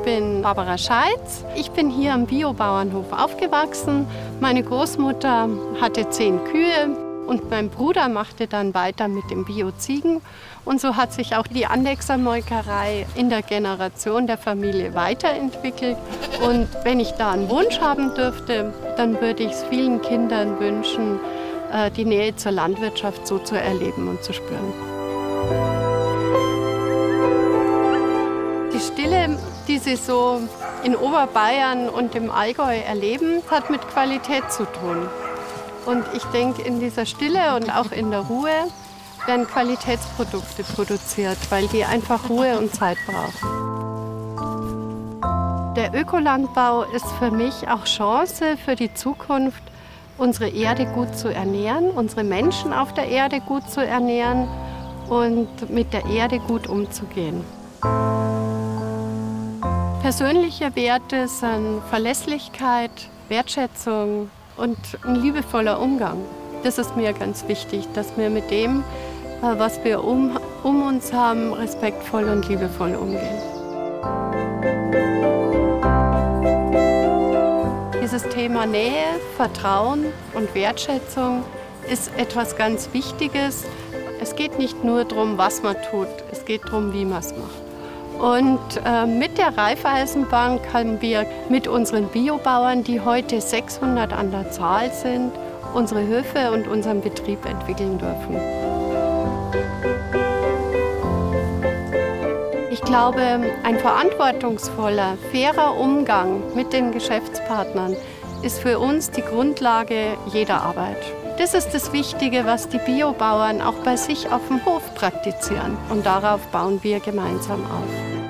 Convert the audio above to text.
bin Barbara Scheitz. Ich bin hier am Biobauernhof aufgewachsen. Meine Großmutter hatte zehn Kühe und mein Bruder machte dann weiter mit dem Bio-Ziegen. Und so hat sich auch die Andexer Molkerei in der Generation der Familie weiterentwickelt. Und wenn ich da einen Wunsch haben dürfte, dann würde ich es vielen Kindern wünschen, äh, die Nähe zur Landwirtschaft so zu erleben und zu spüren. Die Stille, die Sie so in Oberbayern und im Allgäu erleben, hat mit Qualität zu tun. Und ich denke, in dieser Stille und auch in der Ruhe werden Qualitätsprodukte produziert, weil die einfach Ruhe und Zeit brauchen. Der Ökolandbau ist für mich auch Chance für die Zukunft, unsere Erde gut zu ernähren, unsere Menschen auf der Erde gut zu ernähren und mit der Erde gut umzugehen. Persönliche Werte sind Verlässlichkeit, Wertschätzung und ein liebevoller Umgang. Das ist mir ganz wichtig, dass wir mit dem, äh, was wir um, um uns haben, respektvoll und liebevoll umgehen. Dieses Thema Nähe, Vertrauen und Wertschätzung ist etwas ganz Wichtiges. Es geht nicht nur darum, was man tut, es geht darum, wie man es macht. Und äh, mit der Raiffeisenbank haben wir mit unseren Biobauern, die heute 600 an der Zahl sind, unsere Höfe und unseren Betrieb entwickeln dürfen. Ich glaube, ein verantwortungsvoller, fairer Umgang mit den Geschäftspartnern ist für uns die Grundlage jeder Arbeit. Das ist das Wichtige, was die Biobauern auch bei sich auf dem Hof praktizieren. Und darauf bauen wir gemeinsam auf.